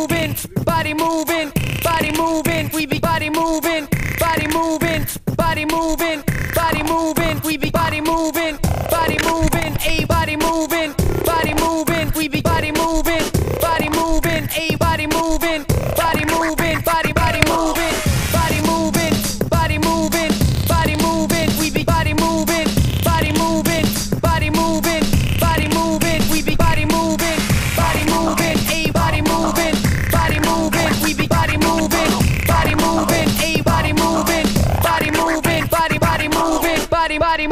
moving, body moving, body moving, we be body moving, body moving, body moving, body moving, we be body moving.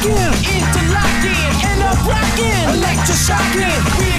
rocking, interlocking, and I'm rocking, electroshocking. We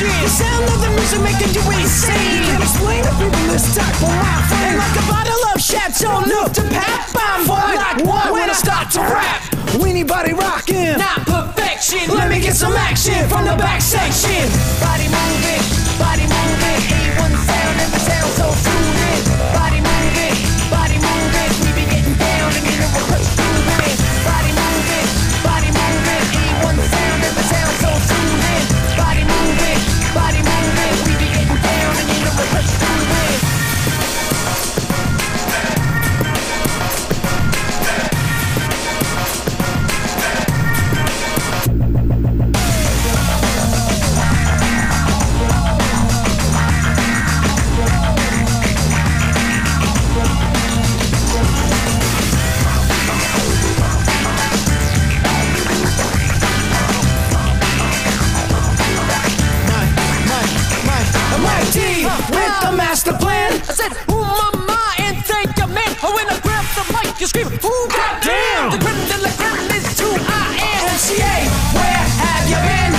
shit. The sound of the music making you insane. Can't explain the people this type of my And like a bottle of Chateau Neuf du Pape, I'm fun like one when I start to rap. Weenie body rocking, not perfection. Let me get some action from the back section. Body moving, body moving, Hey, one. said, ooh, mama, and thank your man. Oh, when I grab the mic, you scream, ooh, goddamn. The grip de la creme is who I am. MCA, where have you been?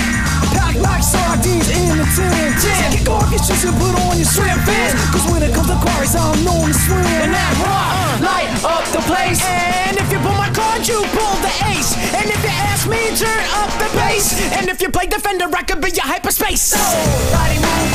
Pack like sardines in a tin. So kick off your shoes and put on your swim fins. Cause when it comes to quarries, I'm known to swim. And that rock, uh. light up the place. And if you pull my card, you pull the ace. And if you ask me, turn up the bass. And if you play defender, I could be your hyperspace. So, body move.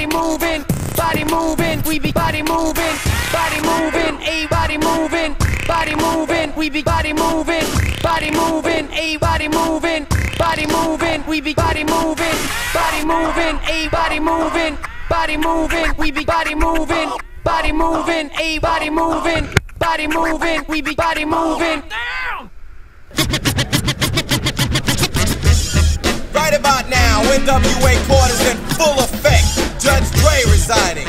Body moving, body moving, we be body moving, body moving, a body moving, body moving, we be body moving, body moving, a body moving, body moving, we be body moving, body moving, a body moving, body moving, we be body moving, body moving, a body moving, body moving, we be body moving. Right about now, NWA court is in full effect. Judge Dre residing.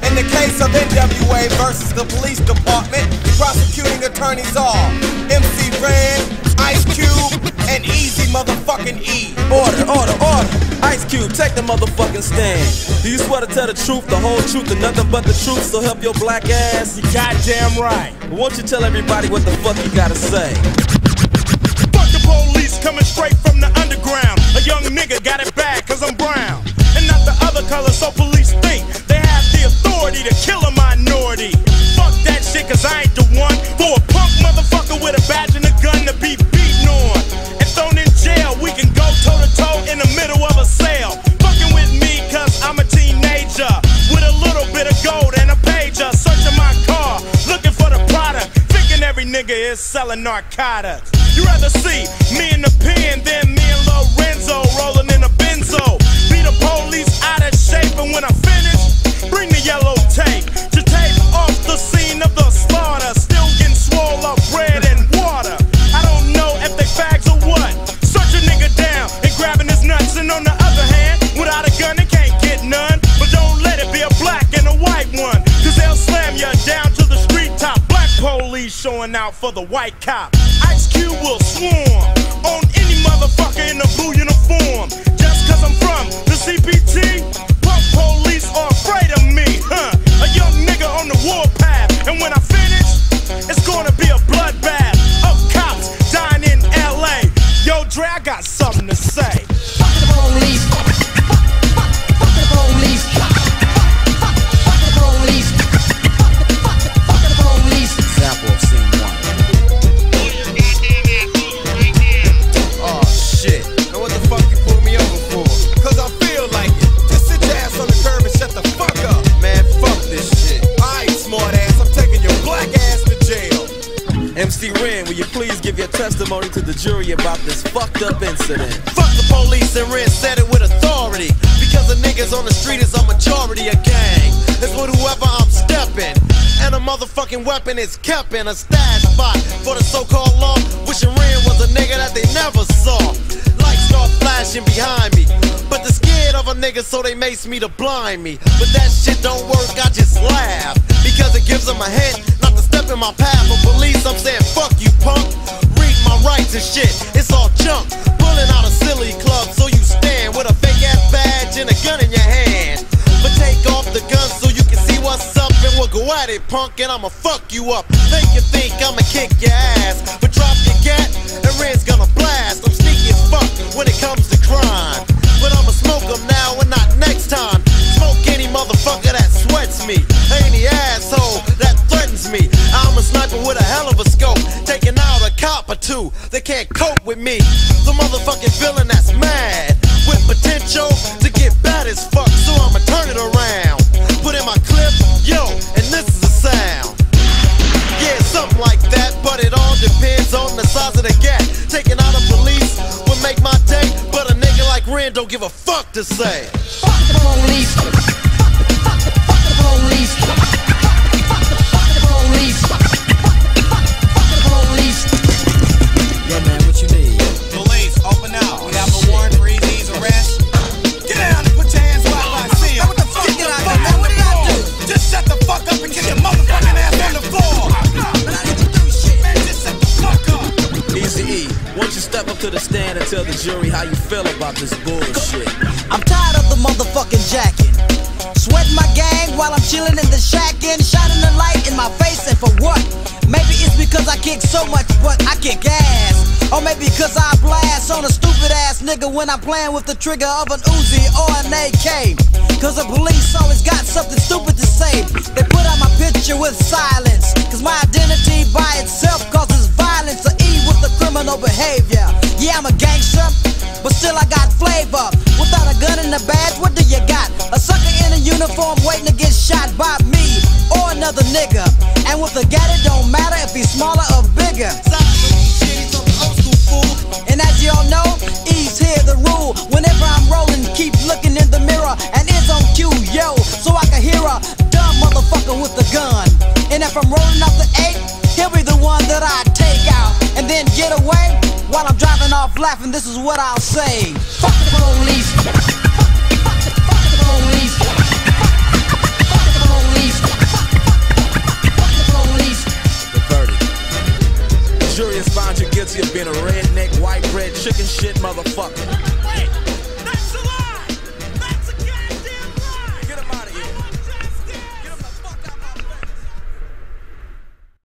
In the case of NWA versus the police department, prosecuting attorneys are MC Ren, Ice Cube, and Eazy motherfucking E. Order, order, order. Ice Cube, take the motherfucking stand. Do you swear to tell the truth, the whole truth, and nothing but the truth? So help your black ass. You goddamn right. Won't you tell everybody what the fuck you gotta say? Fuck the police coming straight from the underground. A young nigga got it bad cause I'm brown. And not the other color, so police think they have the authority to kill a minority. Fuck that shit cause I ain't the one for a punk motherfucker with a badge and a gun to be beaten on. And thrown in jail, we can go toe to toe in the middle of a sale. Fucking with me cause I'm a teenager with a little bit of gold and a pager. Searching my car, looking for the product. Thinking every nigga is selling narcotics. You rather see me in the pen than me and Lorenzo rolling in a benzo. Be the police out of shape, and when I finish, bring the yellow tape to tape off the scene of the slaughter. Showing out for the white cop. Ice Cube will swarm on any motherfucker in a blue uniform. Just cause I'm from the CPT, punk police are afraid of me, huh? A young nigga on the warpath, and when I majority of gang. It's with whoever I'm stepping. And a motherfucking weapon is kept in a stash spot for the so-called law. Wishing Ren was a nigga that they never saw. Lights start flashing behind me. But they're scared of a nigga, so they mace me to blind me. But that shit don't work, I just laugh. Because it gives them a hint not to step in my path. But police, I'm saying, fuck you, punk. Read my rights and shit, it's all junk. Pulling out a silly club, so you stand with a fake ass badge and a gun in your hand. Take off the gun so you can see what's up, and we'll go at it, punk, and I'ma fuck you up. Make you think I'ma kick your ass, but drop your gat, and Ren's gonna blast. I'm sneaky as fuck when it comes to crime. But I'ma smoke 'em now and not next time. Smoke any motherfucker that sweats me, any asshole that threatens me. I'm a sniper with a hell of a scope, taking out a cop or two. They can't cope with me. The motherfucking villain that's mad to say. Chilling in the shack and shining the light in my face, and for what? Maybe it's because I kick so much, but I kick ass. Or maybe because I blast on a stupid ass nigga when I'm playing with the trigger of an Uzi or an AK. Cause the police always got something stupid to say. They put out my picture with silence. Cause my identity by itself causes violence to E with the criminal behavior. Yeah, I'm a gangster, but still I got flavor. Without a gun and a badge, what do you got? A sucker in a uniform shot by me or another nigga. And with a gat, it don't matter if he's smaller or bigger. And as y'all know, E's here the rule. Whenever I'm rolling, keep looking in the mirror and it's on cue, yo, so I can hear a dumb motherfucker with a gun. And if I'm rolling up the eight, he'll be the one that I take out and then get away while I'm driving off laughing. This is what I'll say. Fuck the police.